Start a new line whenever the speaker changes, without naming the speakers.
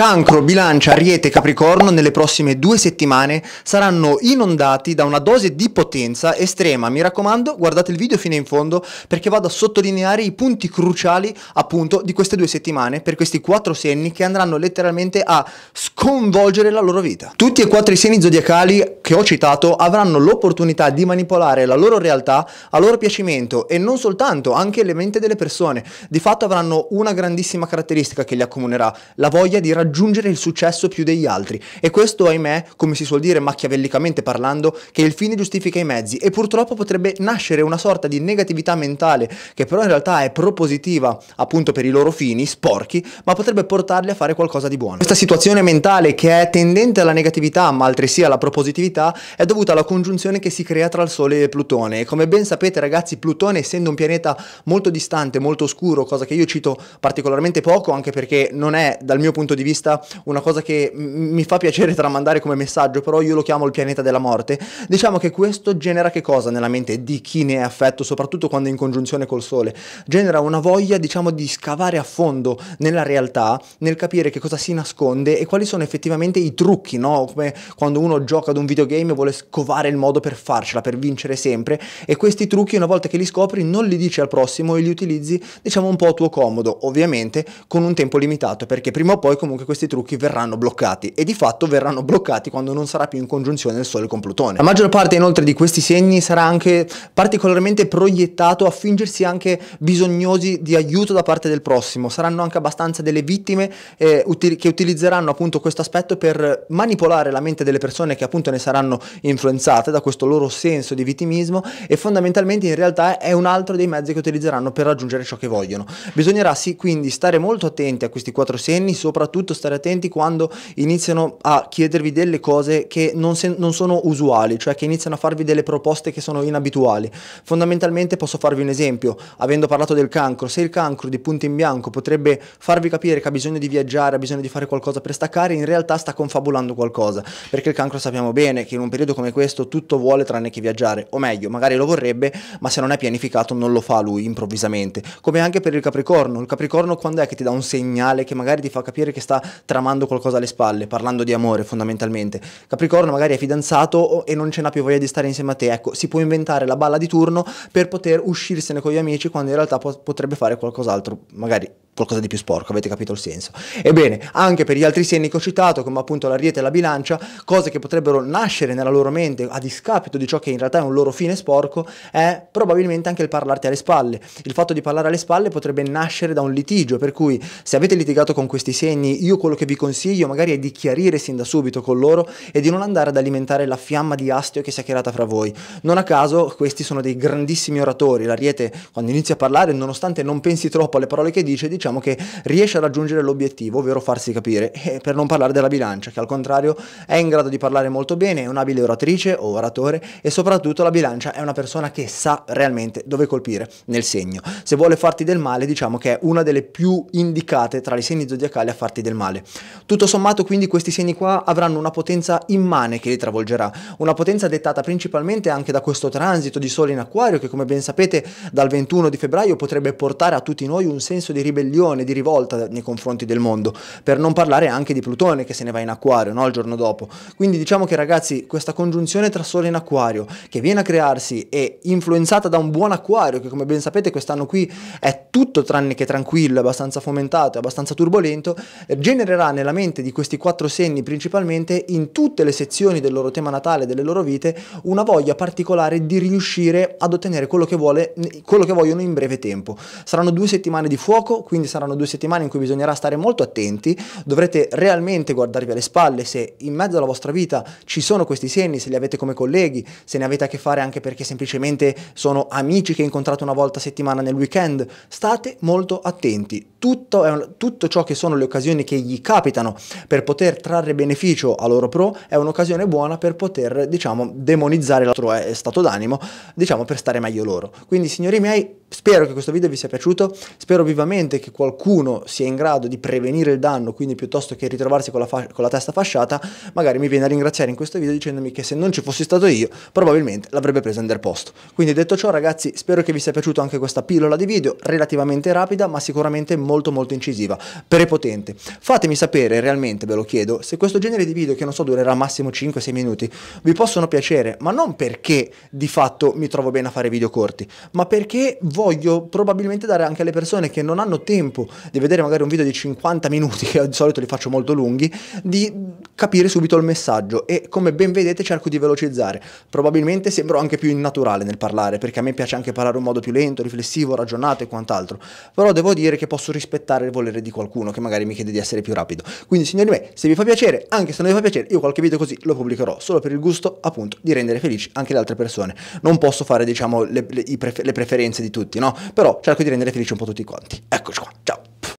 Cancro, Bilancia, Ariete e Capricorno nelle prossime due settimane saranno inondati da una dose di potenza estrema. Mi raccomando, guardate il video fino in fondo perché vado a sottolineare i punti cruciali appunto di queste due settimane per questi quattro segni che andranno letteralmente a sconvolgere la loro vita. Tutti e quattro i segni zodiacali che ho citato avranno l'opportunità di manipolare la loro realtà a loro piacimento e non soltanto, anche le mente delle persone. Di fatto avranno una grandissima caratteristica che li accomunerà, la voglia di raggiungere raggiungere il successo più degli altri. E questo, ahimè, come si suol dire machiavellicamente parlando, che il fine giustifica i mezzi e purtroppo potrebbe nascere una sorta di negatività mentale che però in realtà è propositiva appunto per i loro fini, sporchi, ma potrebbe portarli a fare qualcosa di buono. Questa situazione mentale che è tendente alla negatività ma altresì alla propositività è dovuta alla congiunzione che si crea tra il Sole e Plutone e come ben sapete ragazzi Plutone essendo un pianeta molto distante, molto oscuro, cosa che io cito particolarmente poco anche perché non è dal mio punto di vista vista una cosa che mi fa piacere tramandare come messaggio, però io lo chiamo il pianeta della morte, diciamo che questo genera che cosa nella mente di chi ne è affetto, soprattutto quando è in congiunzione col Sole? Genera una voglia, diciamo, di scavare a fondo nella realtà, nel capire che cosa si nasconde e quali sono effettivamente i trucchi, no? Come quando uno gioca ad un videogame e vuole scovare il modo per farcela, per vincere sempre, e questi trucchi una volta che li scopri non li dici al prossimo e li utilizzi, diciamo, un po' a tuo comodo, ovviamente con un tempo limitato, perché prima o poi comunque questi trucchi verranno bloccati e di fatto verranno bloccati quando non sarà più in congiunzione il Sole con Plutone. La maggior parte inoltre di questi segni sarà anche particolarmente proiettato a fingersi anche bisognosi di aiuto da parte del prossimo, saranno anche abbastanza delle vittime eh, util che utilizzeranno appunto questo aspetto per manipolare la mente delle persone che appunto ne saranno influenzate da questo loro senso di vittimismo e fondamentalmente in realtà è un altro dei mezzi che utilizzeranno per raggiungere ciò che vogliono. Bisognerà sì quindi stare molto attenti a questi quattro segni, soprattutto stare attenti quando iniziano a chiedervi delle cose che non, non, sono usuali, cioè che iniziano a farvi delle proposte che sono inabituali. Fondamentalmente posso farvi un esempio, avendo parlato del cancro, se il cancro di punto in bianco potrebbe farvi capire che ha bisogno di viaggiare, ha bisogno di fare qualcosa per staccare, in realtà sta confabulando qualcosa, perché il cancro sappiamo bene che in un periodo come questo tutto vuole tranne che viaggiare, o meglio, magari lo vorrebbe, ma se non è pianificato non lo fa lui improvvisamente. Come anche per il capricorno, il capricorno quando è che ti dà un segnale che magari ti fa capire che sta tramando qualcosa alle spalle, parlando di amore fondamentalmente. Capricorno magari è fidanzato e non ce n'ha più voglia di stare insieme a te, ecco, si può inventare la balla di turno per poter uscirsene con gli amici quando in realtà potrebbe fare qualcos'altro, magari qualcosa di più sporco, avete capito il senso. Ebbene, anche per gli altri segni che ho citato, come appunto l'ariete e la bilancia, cose che potrebbero nascere nella loro mente a discapito di ciò che in realtà è un loro fine sporco, è probabilmente anche il parlarti alle spalle. Il fatto di parlare alle spalle potrebbe nascere da un litigio, per cui se avete litigato con questi segni, io quello che vi consiglio magari è di chiarire sin da subito con loro e di non andare ad alimentare la fiamma di astio che si è creata fra voi. Non a caso questi sono dei grandissimi oratori, l'ariete quando inizia a parlare, nonostante non pensi troppo alle parole che dice, diciamo che riesce a raggiungere l'obiettivo, ovvero farsi capire, e per non parlare della bilancia, che al contrario è in grado di parlare molto bene, è un'abile oratrice o oratore e soprattutto la bilancia è una persona che sa realmente dove colpire nel segno. Se vuole farti del male, diciamo che è una delle più indicate tra i segni zodiacali a farti del male. Tutto sommato quindi questi segni qua avranno una potenza immane che li travolgerà, una potenza dettata principalmente anche da questo transito di sole in acquario che come ben sapete dal 21 di febbraio potrebbe portare a tutti noi un senso di ribellione ribellione, di rivolta nei confronti del mondo, per non parlare anche di Plutone che se ne va in acquario no? il giorno dopo. Quindi diciamo che ragazzi questa congiunzione tra Sole in acquario che viene a crearsi e influenzata da un buon acquario che come ben sapete quest'anno qui è tutto tranne che tranquillo, abbastanza fomentato, abbastanza turbolento, genererà nella mente di questi quattro segni principalmente in tutte le sezioni del loro tema natale, delle loro vite, una voglia particolare di riuscire ad ottenere quello che, vuole, quello che vogliono in breve tempo. Saranno due settimane di fuoco, quindi saranno due settimane in cui bisognerà stare molto attenti, dovrete realmente guardarvi alle spalle se in mezzo alla vostra vita ci sono questi segni, se li avete come colleghi, se ne avete a che fare anche perché semplicemente sono amici che incontrate una volta a settimana nel weekend, state molto attenti. Tutto, un, tutto ciò che sono le occasioni che gli capitano per poter trarre beneficio a loro pro è un'occasione buona per poter, diciamo, demonizzare il loro eh, stato d'animo, diciamo, per stare meglio loro. Quindi, signori miei, spero che questo video vi sia piaciuto, spero vivamente che qualcuno sia in grado di prevenire il danno, quindi piuttosto che ritrovarsi con la, con la testa fasciata, magari mi viene a ringraziare in questo video dicendomi che se non ci fossi stato io, probabilmente l'avrebbe preso under posto. Quindi detto ciò ragazzi, spero che vi sia piaciuta anche questa pillola di video, relativamente rapida, ma sicuramente molto molto incisiva, prepotente. Fatemi sapere realmente, ve lo chiedo, se questo genere di video che non so durerà massimo 5-6 minuti vi possono piacere, ma non perché di fatto mi trovo bene a fare video corti, ma perché voglio probabilmente dare anche alle persone che non hanno tempo di vedere magari un video di 50 minuti, che di solito li faccio molto lunghi, di capire subito il messaggio e come ben vedete cerco di velocizzare. Probabilmente sembro anche più innaturale nel parlare, perché a me piace anche parlare in modo più lento, riflessivo, ragionato e quant'altro. Però devo dire che posso rispettare il volere di qualcuno che magari mi chiede di essere più rapido. Quindi signori miei, se vi fa piacere, anche se non vi fa piacere, io qualche video così lo pubblicherò solo per il gusto appunto di rendere felici anche le altre persone. Non posso fare diciamo le, le, le preferenze di tutti, no? Però cerco di rendere felici un po' tutti quanti. Eccoci qua, ciao!